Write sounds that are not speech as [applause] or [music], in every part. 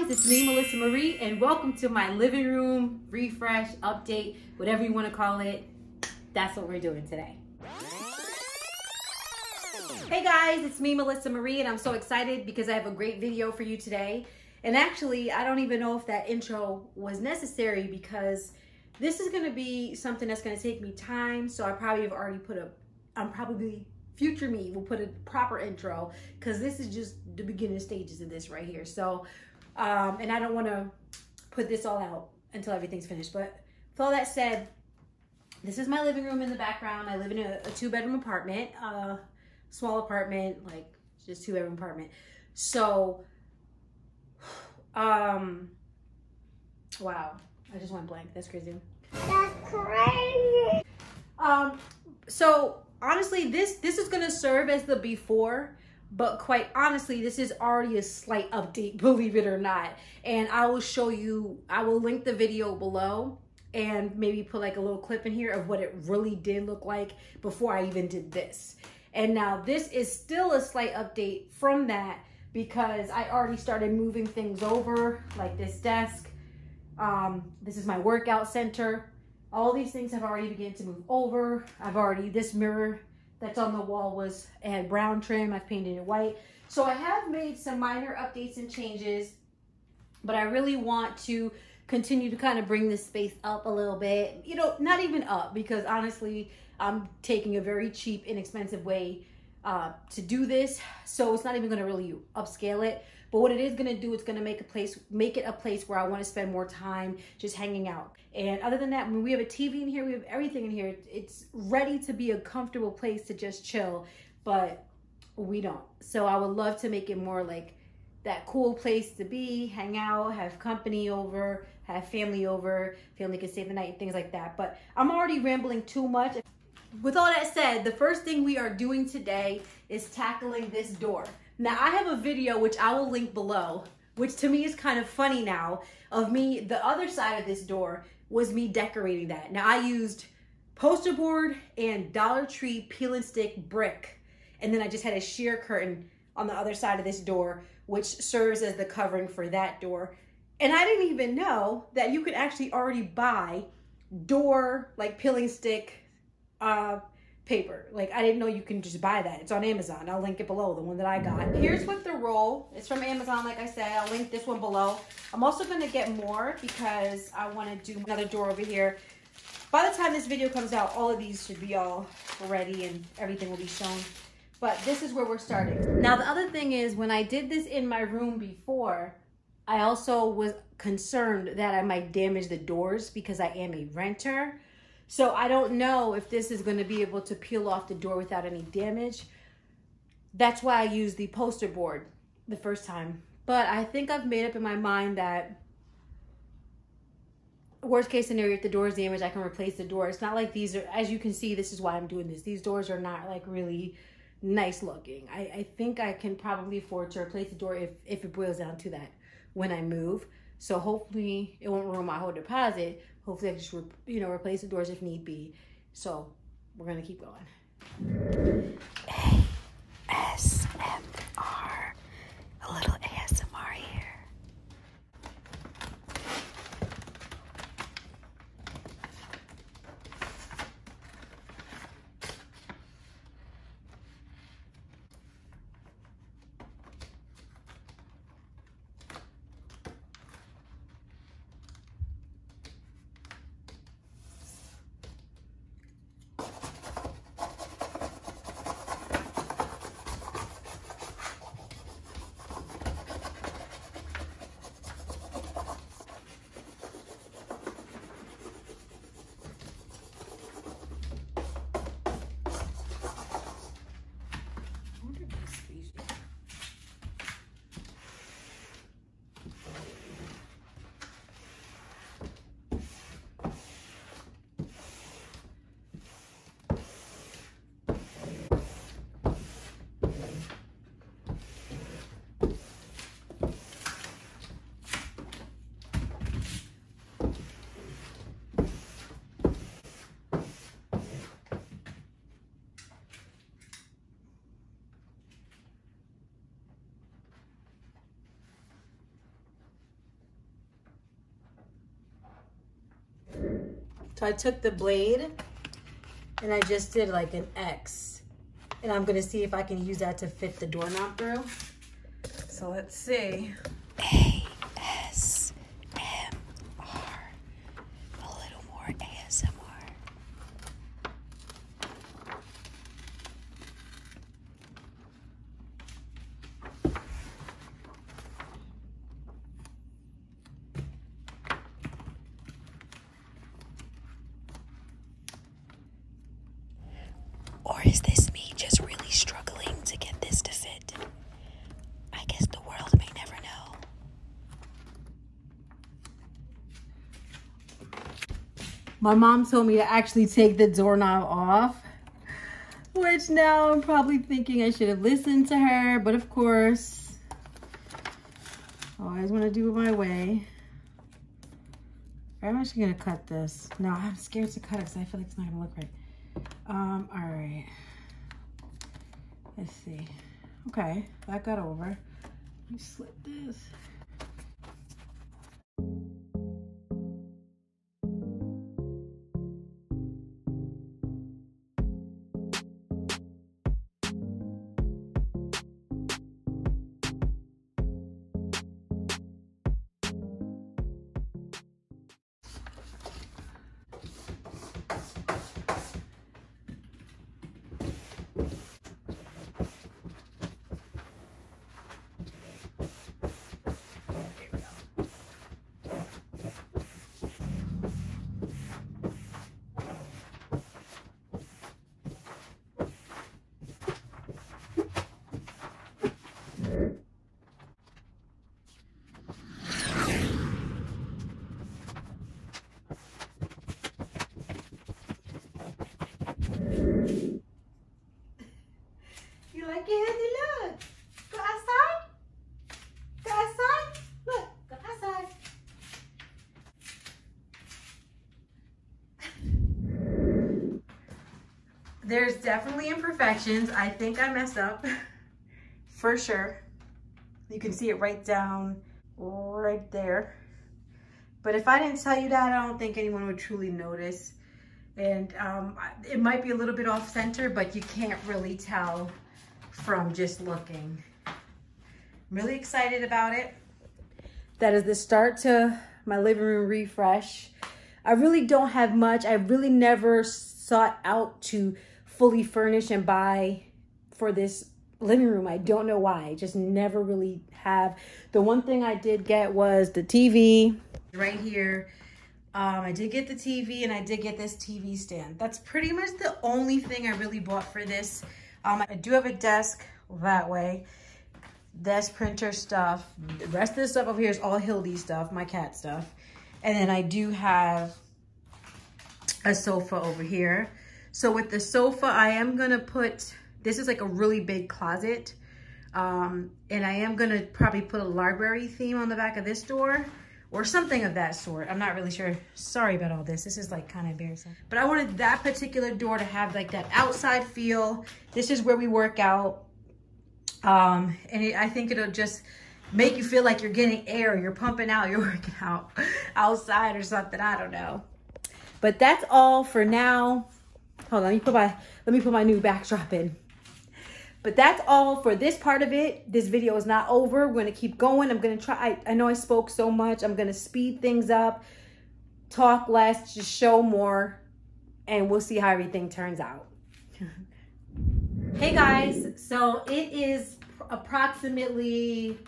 guys, it's me, Melissa Marie, and welcome to my living room refresh, update, whatever you want to call it. That's what we're doing today. Hey guys, it's me, Melissa Marie, and I'm so excited because I have a great video for you today. And actually, I don't even know if that intro was necessary because this is going to be something that's going to take me time. So I probably have already put a, I'm probably future me will put a proper intro because this is just the beginning stages of this right here. So, um, and I don't want to put this all out until everything's finished. But with all that said, this is my living room in the background. I live in a, a two bedroom apartment, uh, small apartment, like just two bedroom apartment. So, [sighs] um, wow, I just went blank. That's crazy. That's crazy. Um, so honestly, this this is gonna serve as the before, but quite honestly, this is already a slight update, [laughs] believe it or not. And I will show you, I will link the video below and maybe put like a little clip in here of what it really did look like before I even did this. And now this is still a slight update from that because I already started moving things over like this desk. Um, this is my workout center all these things have already begun to move over. I've already, this mirror that's on the wall was, had brown trim. I've painted it white. So I have made some minor updates and changes, but I really want to continue to kind of bring this space up a little bit. You know, not even up because honestly, I'm taking a very cheap, inexpensive way uh, to do this. So it's not even going to really upscale it. But what it is gonna do, it's gonna make a place, make it a place where I wanna spend more time just hanging out. And other than that, when we have a TV in here, we have everything in here. It's ready to be a comfortable place to just chill, but we don't. So I would love to make it more like that cool place to be, hang out, have company over, have family over, family can stay the night, things like that. But I'm already rambling too much. With all that said, the first thing we are doing today is tackling this door. Now I have a video, which I will link below, which to me is kind of funny now, of me, the other side of this door was me decorating that. Now I used poster board and Dollar Tree peel and stick brick. And then I just had a sheer curtain on the other side of this door, which serves as the covering for that door. And I didn't even know that you could actually already buy door, like peel and stick, uh, paper. Like I didn't know you can just buy that. It's on Amazon. I'll link it below, the one that I got. Here's what the roll. It's from Amazon, like I said. I'll link this one below. I'm also gonna get more because I wanna do another door over here. By the time this video comes out, all of these should be all ready and everything will be shown. But this is where we're starting. Now the other thing is when I did this in my room before, I also was concerned that I might damage the doors because I am a renter. So I don't know if this is going to be able to peel off the door without any damage. That's why I used the poster board the first time. But I think I've made up in my mind that worst case scenario, if the door is damaged, I can replace the door. It's not like these are, as you can see, this is why I'm doing this. These doors are not like really nice looking. I, I think I can probably afford to replace the door if, if it boils down to that when I move. So hopefully it won't ruin my whole deposit. Hopefully I just, you know, replace the doors if need be. So we're to keep going. So I took the blade and I just did like an X. And I'm gonna see if I can use that to fit the doorknob through. So let's see. ASMR. A little more ASMR. Or is this me just really struggling to get this to fit? I guess the world may never know. My mom told me to actually take the doorknob off, which now I'm probably thinking I should have listened to her, but of course, I always want to do it my way. I'm actually gonna cut this. No, I'm scared to cut it because I feel like it's not gonna look right. Um, all right. Let's see. Okay, that got over. Let me slip this. There's definitely imperfections. I think I messed up. [laughs] For sure. You can see it right down right there. But if I didn't tell you that, I don't think anyone would truly notice. And um, it might be a little bit off center, but you can't really tell from just looking. I'm really excited about it. That is the start to my living room refresh. I really don't have much. I really never sought out to fully furnish and buy for this living room. I don't know why. I just never really have. The one thing I did get was the TV right here. Um, I did get the TV and I did get this TV stand. That's pretty much the only thing I really bought for this. Um, I do have a desk that way. Desk printer stuff. The rest of the stuff over here is all Hildy stuff, my cat stuff. And then I do have a sofa over here. So with the sofa, I am gonna put, this is like a really big closet. Um, and I am gonna probably put a library theme on the back of this door or something of that sort. I'm not really sure. Sorry about all this. This is like kind of embarrassing. But I wanted that particular door to have like that outside feel. This is where we work out. Um, and it, I think it'll just make you feel like you're getting air, you're pumping out, [laughs] you're working out outside or something. I don't know. But that's all for now. Hold on, let me put my let me put my new backdrop in. But that's all for this part of it. This video is not over. We're gonna keep going. I'm gonna try, I, I know I spoke so much. I'm gonna speed things up, talk less, just show more, and we'll see how everything turns out. [laughs] hey guys, so it is approximately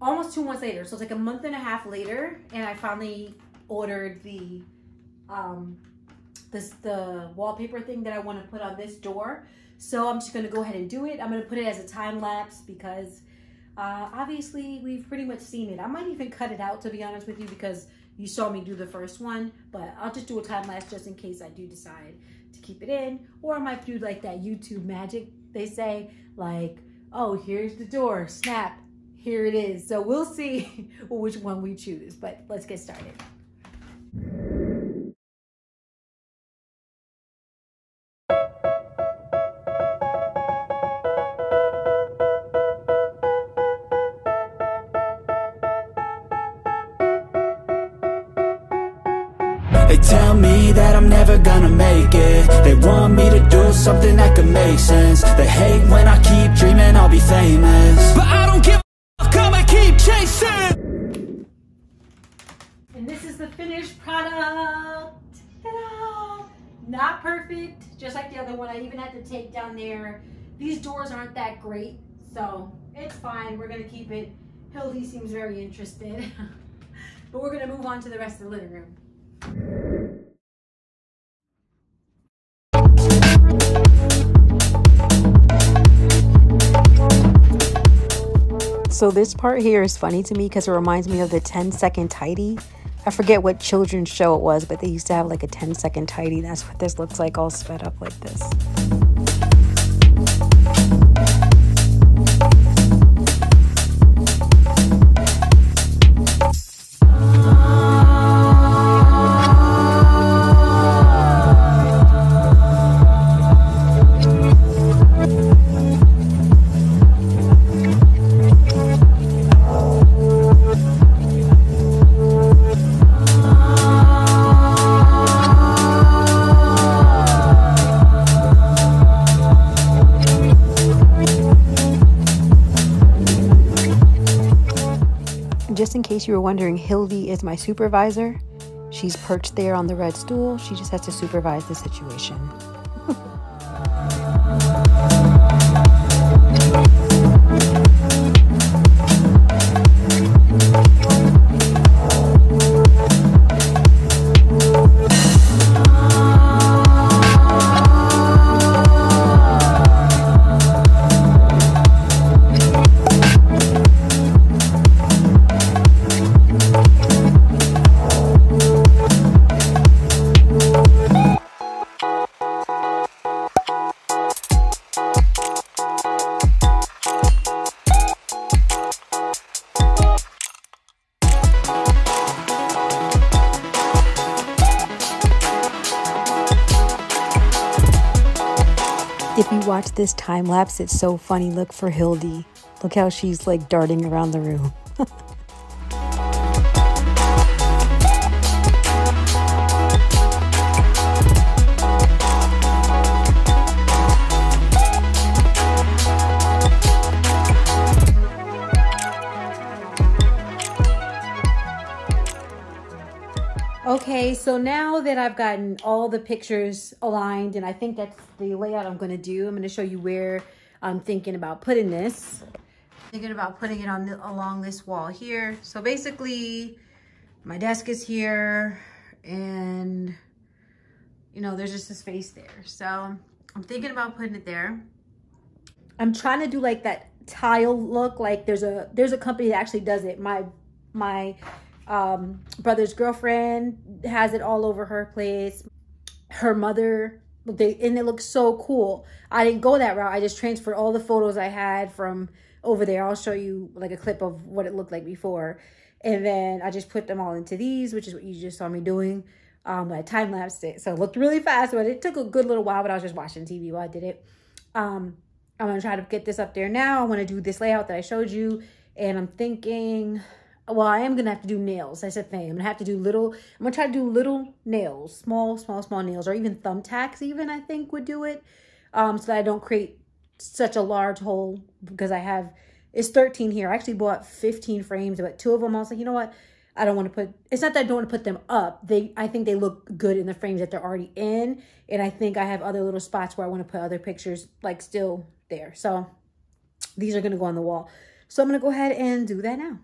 almost two months later. So it's like a month and a half later, and I finally ordered the um this the wallpaper thing that I want to put on this door. So I'm just gonna go ahead and do it. I'm gonna put it as a time lapse because uh, obviously we've pretty much seen it. I might even cut it out to be honest with you because you saw me do the first one, but I'll just do a time lapse just in case I do decide to keep it in, or I might do like that YouTube magic they say, like, oh, here's the door, snap, here it is. So we'll see [laughs] which one we choose, but let's get started. Dreaming I'll famous But I don't give a fuck, I'ma keep chasing And this is the finished product. Not perfect, just like the other one. I even had to take down there. These doors aren't that great, so it's fine. We're gonna keep it. Hildy seems very interested. [laughs] but we're gonna move on to the rest of the living room. So this part here is funny to me because it reminds me of the 10 second tidy. I forget what children's show it was, but they used to have like a 10 second tidy. That's what this looks like all sped up like this. Case you were wondering, Hildy is my supervisor. She's perched there on the red stool. She just has to supervise the situation. [laughs] If you watch this time lapse, it's so funny. Look for Hildy. Look how she's like darting around the room. So now that I've gotten all the pictures aligned, and I think that's the layout I'm going to do, I'm going to show you where I'm thinking about putting this. Thinking about putting it on the, along this wall here. So basically, my desk is here, and you know, there's just a space there. So I'm thinking about putting it there. I'm trying to do like that tile look. Like there's a there's a company that actually does it. My my um, brother's girlfriend has it all over her place. Her mother, they and it looks so cool. I didn't go that route. I just transferred all the photos I had from over there. I'll show you like a clip of what it looked like before. And then I just put them all into these, which is what you just saw me doing. Um, I time lapsed it. So it looked really fast, but it took a good little while, but I was just watching TV while I did it. Um, I'm gonna try to get this up there now. I want to do this layout that I showed you. And I'm thinking, well, I am gonna have to do nails. I said, thing. I'm gonna have to do little. I'm gonna try to do little nails, small, small, small nails, or even thumbtacks. Even I think would do it, um, so that I don't create such a large hole because I have it's 13 here. I actually bought 15 frames, but two of them I was like, you know what? I don't want to put. It's not that I don't want to put them up. They I think they look good in the frames that they're already in, and I think I have other little spots where I want to put other pictures like still there. So these are gonna go on the wall. So I'm gonna go ahead and do that now.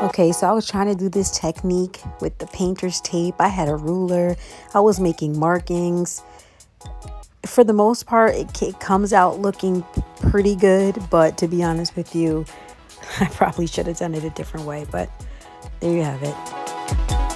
Okay, so I was trying to do this technique with the painter's tape. I had a ruler, I was making markings. For the most part, it, it comes out looking pretty good, but to be honest with you, [laughs] I probably should have done it a different way, but there you have it.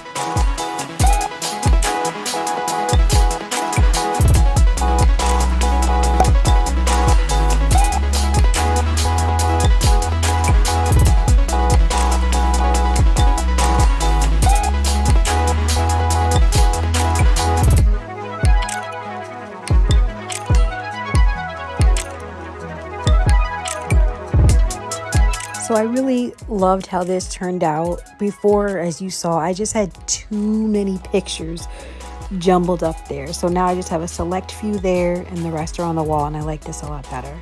So I really loved how this turned out. Before, as you saw, I just had too many pictures jumbled up there. So now I just have a select few there and the rest are on the wall and I like this a lot better.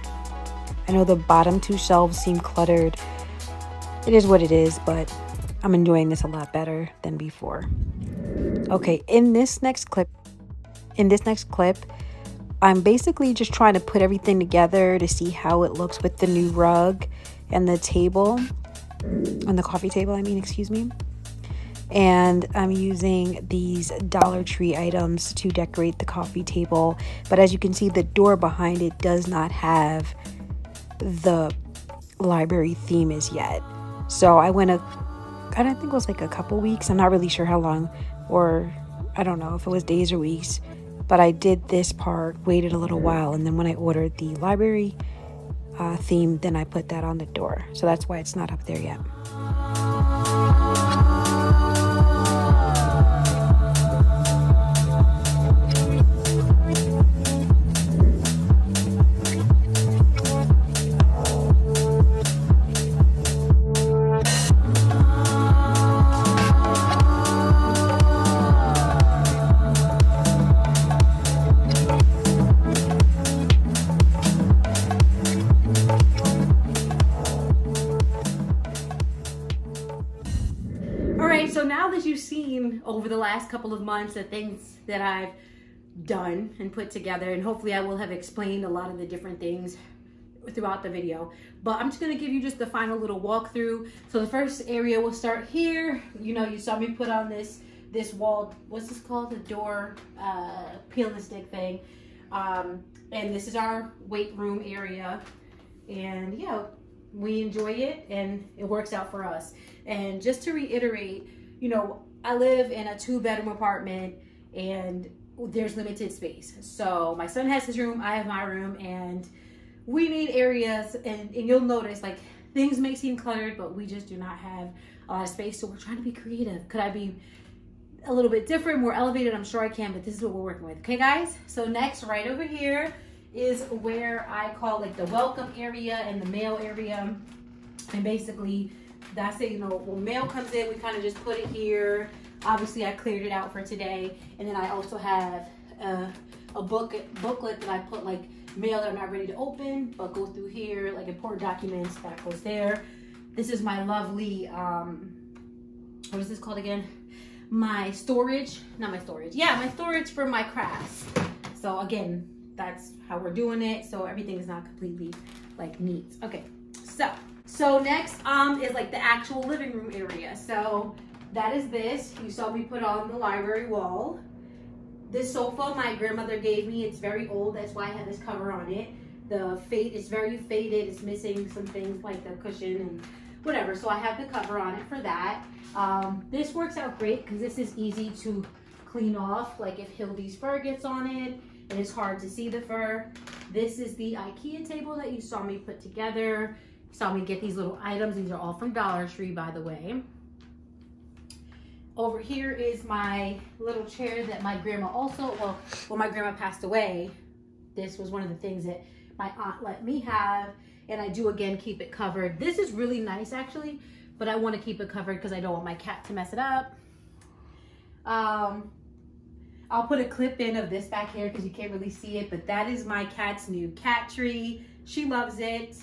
I know the bottom two shelves seem cluttered. It is what it is, but I'm enjoying this a lot better than before. Okay, in this next clip, in this next clip, I'm basically just trying to put everything together to see how it looks with the new rug and the table, on the coffee table, I mean, excuse me. And I'm using these Dollar Tree items to decorate the coffee table. But as you can see, the door behind it does not have the library theme as yet. So I went a, I don't think it was like a couple weeks. I'm not really sure how long, or I don't know if it was days or weeks. But I did this part, waited a little while, and then when I ordered the library uh, theme, then I put that on the door. So that's why it's not up there yet. Over the last couple of months the things that I've done and put together and hopefully I will have explained a lot of the different things throughout the video. But I'm just gonna give you just the final little walkthrough. So the first area will start here. You know you saw me put on this this wall what's this called? The door uh peel and stick thing. Um and this is our weight room area. And yeah we enjoy it and it works out for us. And just to reiterate you know I live in a two bedroom apartment and there's limited space. So my son has his room, I have my room, and we need areas. And, and you'll notice like things may seem cluttered, but we just do not have a lot of space. So we're trying to be creative. Could I be a little bit different, more elevated? I'm sure I can, but this is what we're working with. Okay, guys? So next, right over here is where I call like the welcome area and the mail area. And basically, that's it, you know, when mail comes in, we kind of just put it here. Obviously, I cleared it out for today. And then I also have a book booklet that I put like mail that I'm not ready to open, but go through here, like important documents, that goes there. This is my lovely, um, what is this called again? My storage, not my storage. Yeah, my storage for my crafts. So again, that's how we're doing it. So everything is not completely like neat. Okay, so so next um, is like the actual living room area. So that is this. You saw me put on the library wall. This sofa my grandmother gave me. It's very old. That's why I have this cover on it. The fade is very faded. It's missing some things like the cushion and whatever. So I have the cover on it for that. Um, this works out great because this is easy to clean off. Like if Hildy's fur gets on it, and it's hard to see the fur. This is the Ikea table that you saw me put together saw me get these little items. These are all from Dollar Tree, by the way. Over here is my little chair that my grandma also, well, when my grandma passed away, this was one of the things that my aunt let me have. And I do, again, keep it covered. This is really nice, actually, but I want to keep it covered because I don't want my cat to mess it up. Um, I'll put a clip in of this back here because you can't really see it, but that is my cat's new cat tree. She loves it.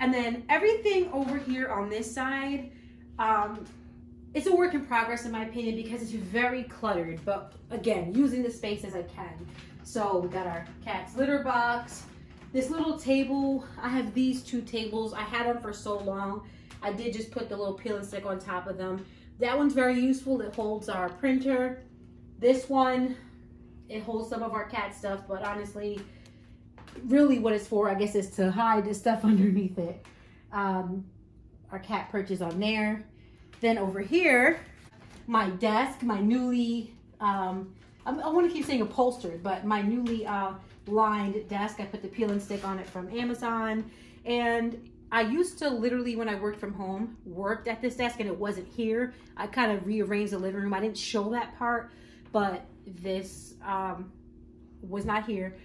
And then everything over here on this side, um, it's a work in progress in my opinion because it's very cluttered, but again, using the space as I can. So we got our cat's litter box, this little table, I have these two tables. I had them for so long. I did just put the little peel and stick on top of them. That one's very useful. It holds our printer. This one, it holds some of our cat stuff, but honestly, really what it's for, I guess, is to hide the stuff [laughs] underneath it. Um, our cat perches on there. Then over here, my desk, my newly, um, I, I want to keep saying upholstered, but my newly uh, lined desk, I put the peel and stick on it from Amazon. And I used to literally, when I worked from home, worked at this desk and it wasn't here. I kind of rearranged the living room. I didn't show that part, but this um, was not here.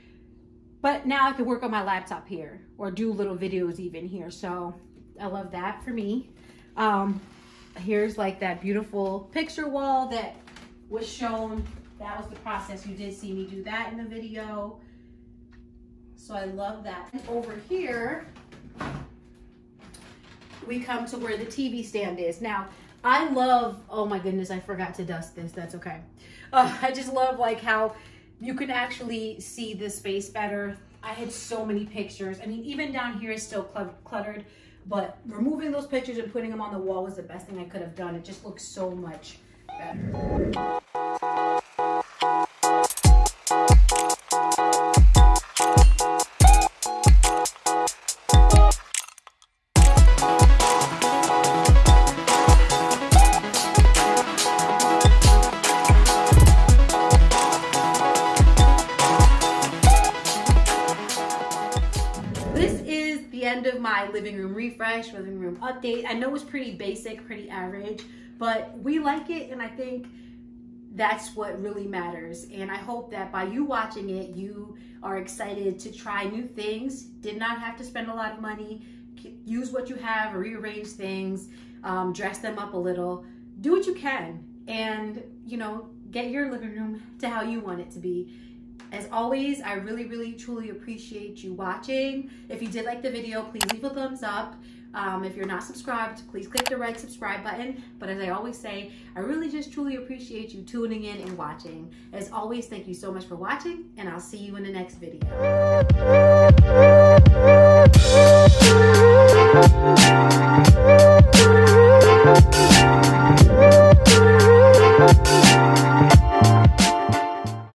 But now I can work on my laptop here or do little videos even here. So I love that for me. Um, here's like that beautiful picture wall that was shown. That was the process. You did see me do that in the video. So I love that. And over here, we come to where the TV stand is. Now, I love, oh my goodness, I forgot to dust this. That's okay. Uh, I just love like how you can actually see the space better. I had so many pictures. I mean, even down here is still cluttered, but removing those pictures and putting them on the wall was the best thing I could have done. It just looks so much better. Update. I know it's pretty basic, pretty average, but we like it and I think that's what really matters. And I hope that by you watching it, you are excited to try new things, did not have to spend a lot of money, use what you have, rearrange things, um, dress them up a little, do what you can and, you know, get your living room to how you want it to be. As always, I really, really, truly appreciate you watching. If you did like the video, please leave a thumbs up. Um, if you're not subscribed, please click the red subscribe button. But as I always say, I really just truly appreciate you tuning in and watching. As always, thank you so much for watching, and I'll see you in the next video.